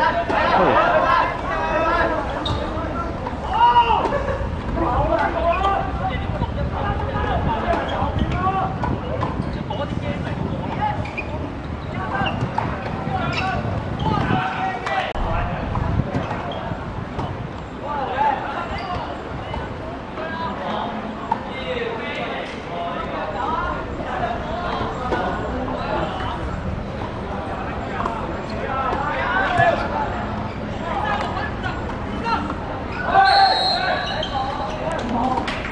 Oh. 哦。